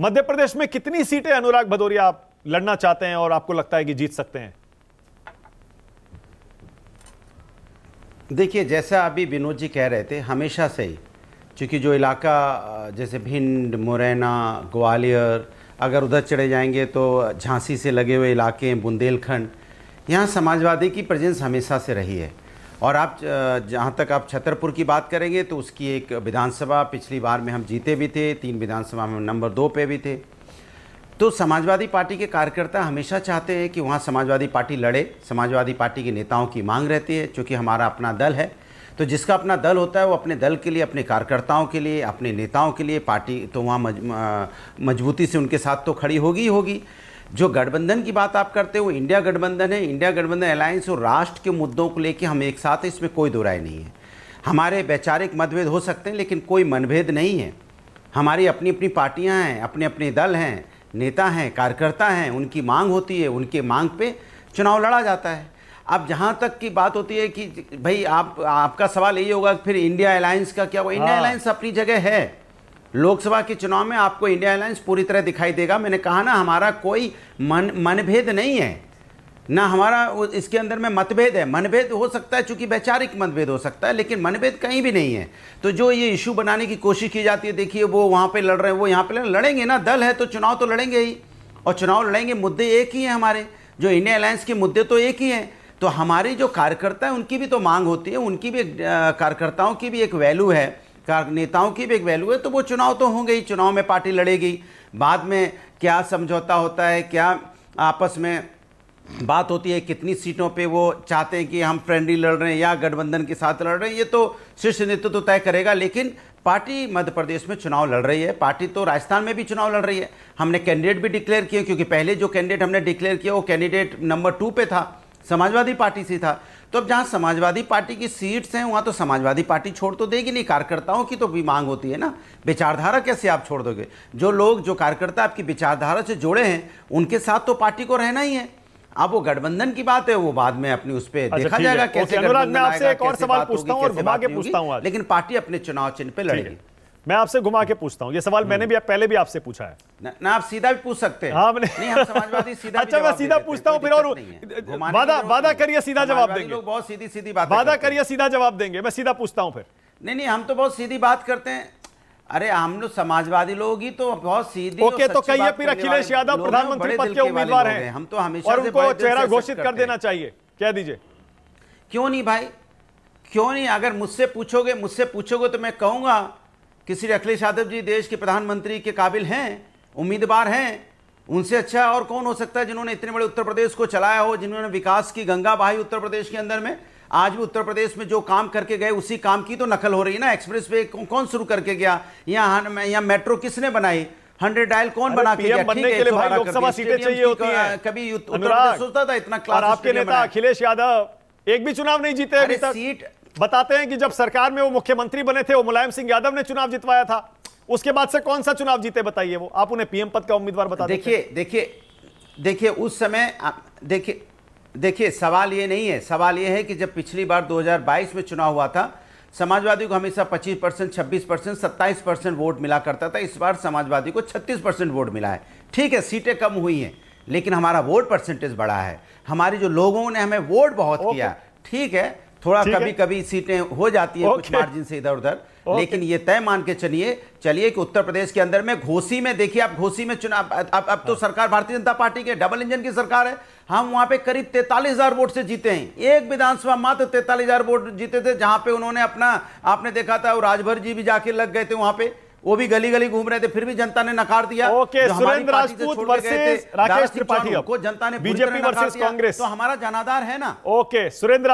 मध्य प्रदेश में कितनी सीटें अनुराग भदौरिया आप लड़ना चाहते हैं और आपको लगता है कि जीत सकते हैं? देखिए, जैसा अभी विनोद जी कह रहे थे, हमेशा से ही, क्योंकि जो इलाका जैसे भिंड, मुरैना, ग्वालियर, अगर उधर चले जाएँगे तो झांसी से लगे हुए इलाके, बुंदेलखंड, यहाँ समाजवादी की प्रेजेंस हमेशा से रही है। और आप जहाँ तक आप छतरपुर की बात करेंगे तो उसकी एक विधानसभा पिछली बार में हम जीते भी थे, तीन विधानसभा में नंबर दो पे भी थे। तो समाजवादी पार्टी के कार्यकर्ता हमेशा चाहते हैं कि वहाँ समाजवादी पार्टी लड़े, समाजवादी पार्टी के नेताओं की मांग रहती है, चूँकि हमारा अपना दल है। तो जिसका अपना दल होता है, वो अपने दल के लिए, अपने कार्यकर्ताओं के लिए, अपने नेताओं के लिए पार्टी तो वहाँ मजबूती से उनके साथ तो खड़ी होगी ही होगी। जो गठबंधन की बात आप करते हो इंडिया गठबंधन है। इंडिया गठबंधन अलायंस और राष्ट्र के मुद्दों को लेकर हम एक साथ हैं इसमें कोई दो राय नहीं है। हमारे वैचारिक मतभेद हो सकते हैं लेकिन कोई मनभेद नहीं है। हमारी अपनी अपनी पार्टियाँ हैं अपने अपने दल हैं नेता हैं कार्यकर्ता हैं उनकी मांग होती है उनके मांग पे चुनाव लड़ा जाता है। अब जहाँ तक की बात होती है कि भाई आप आपका सवाल यही होगा फिर इंडिया अलायंस का क्या हुआ? इंडिया अलायंस हाँ। अपनी जगह है। लोकसभा के चुनाव में आपको इंडिया अलायंस पूरी तरह दिखाई देगा। मैंने कहा ना, हमारा कोई मन, मनभेद नहीं है। ना हमारा इसके अंदर में मतभेद है। मनभेद हो सकता है, चूँकि वैचारिक मतभेद हो सकता है, लेकिन मनभेद कहीं भी नहीं है। तो जो ये इशू बनाने की कोशिश की जाती है, देखिए, वो वहाँ पे लड़ रहे हैं, वो यहाँ पे लड़ेंगे ना, दल है तो चुनाव तो लड़ेंगे ही। और चुनाव लड़ेंगे, मुद्दे एक ही हैं हमारे। जो इंडिया अलायंस के मुद्दे तो एक ही हैं। तो हमारी जो कार्यकर्ता है, उनकी भी तो मांग होती है, उनकी भी कार्यकर्ताओं की भी एक वैल्यू है। नेताओं की भी एक वैल्यू है तो वो चुनाव तो होंगे ही, चुनाव में पार्टी लड़ेगी। बाद में क्या समझौता होता है, क्या आपस में बात होती है, कितनी सीटों पे वो चाहते हैं कि हम फ्रेंडली लड़ रहे हैं या गठबंधन के साथ लड़ रहे हैं, ये तो शीर्ष नेतृत्व तो तय करेगा, लेकिन पार्टी मध्य प्रदेश में चुनाव लड़ रही है, पार्टी तो राजस्थान में भी चुनाव लड़ रही है। हमने कैंडिडेट भी डिक्लेयर किए, क्योंकि पहले जो कैंडिडेट हमने डिक्लेयर किया, वो कैंडिडेट नंबर टू पे था, समाजवादी पार्टी से था। तो अब जहाँ समाजवादी पार्टी की सीट्स हैं वहाँ तो समाजवादी पार्टी छोड़ तो देगी नहीं। कार्यकर्ताओं की तो भी मांग होती है ना। विचारधारा कैसे आप छोड़ दोगे? जो लोग जो कार्यकर्ता आपकी विचारधारा से जुड़े हैं उनके साथ तो पार्टी को रहना ही है। अब वो गठबंधन की बात है वो बाद में अपनी उस पर अच्छा, देखा जाएगा कैसे आएगा एक और सवाल पूछता हूँ और घुमा के पूछता हूँ लेकिन पार्टी अपने चुनाव चिन्ह पे लड़ेगी। मैं आपसे घुमा के पूछता हूँ। ये सवाल मैंने भी पहले भी आपसे पूछा है। ना, ना आप सीधा भी पूछ सकते हैं। हाँ नहीं हम समाजवादी सीधा अच्छा मैं सीधा पूछता हूँ फिर और वादा वादा करिए सीधा जवाब देंगे। लोग बहुत सीधी सीधी बात वादा करिए सीधा जवाब देंगे। मैं सीधा पूछता हूँ फिर। नहीं नहीं हम तो बहुत सीधी बात करते हैं। अरे हम लोग समाजवादी लोग ही तो बहुत सीधी ओके तो कहिए फिर अखिलेश यादव प्रधानमंत्री पद के उम्मीदवार हैं। हम तो हमेशा और उनको चेहरा घोषित कर देना चाहिए। कह दीजिए। क्यों नहीं भाई? क्यों नहीं अगर मुझसे पूछोगे मुझसे पूछोगे तो मैं कहूँगा कि श्री अखिलेश यादव जी देश के प्रधानमंत्री के काबिल हैं उम्मीदवार हैं उनसे अच्छा और कौन हो सकता है जिन्होंने इतने बड़े उत्तर प्रदेश को चलाया हो जिन्होंने विकास की गंगा बहाई उत्तर प्रदेश के अंदर में आज भी उत्तर प्रदेश में जो काम करके गए उसी काम की तो नकल हो रही है ना? एक्सप्रेस वे कौन शुरू करके गया? यहाँ यहाँ मेट्रो किसने बनाई? हंड्रेड डायल कौन बना के गया? बनने के लिए भाई लोकसभा सीटें चाहिए होती हैं। कभी सोचता था इतना क्लास आपके नेता अखिलेश यादव एक भी चुनाव नहीं जीते अभी तक। सीट बताते हैं कि जब सरकार में वो मुख्यमंत्री बने थे वो मुलायम सिंह यादव ने चुनाव जितवाया था उसके बाद से कौन सा चुनाव जीते बताइए वो? आप उन्हें पीएम पद का उम्मीदवार बता देखिए देखिए देखिए उस समय देखिए देखिए सवाल ये नहीं है। सवाल ये है कि जब पिछली बार 2022 में चुनाव हुआ था समाजवादी को हमेशा 25 परसेंट छब्बीस परसेंट सत्ताईस परसेंट वोट मिला करता था। इस बार समाजवादी को 36 परसेंट वोट मिला है। ठीक है सीटें कम हुई हैं लेकिन हमारा वोट परसेंटेज बढ़ा है। हमारी जो लोगों ने हमें वोट बहुत किया ठीक है थोड़ा कभी कभी सीटें हो जाती है कुछ मार्जिन से इधर उधर लेकिन ये तय मान के चलिए चलिए कि उत्तर प्रदेश के अंदर में घोसी में देखिए आप घोसी में चुनाव अब अब तो हाँ। सरकार भारतीय जनता पार्टी के डबल इंजन की सरकार है। हम वहाँ पे करीब तैतालीस हज़ार वोट से जीते हैं। एक विधानसभा मात्र तैतालीस हज़ार वोट जीते थे जहाँ पे उन्होंने अपना आपने देखा था राजभर जी भी जाके लग गए थे वहाँ पे। वो भी गली गली घूम रहे थे फिर भी जनता ने नकार दिया। ओके सुरेंद्र राजपूत वर्सेस राकेश त्रिपाठी को जनता ने बीजेपी वर्सेस कांग्रेस। तो हमारा जनाधार है ना। ओके सुरेंद्र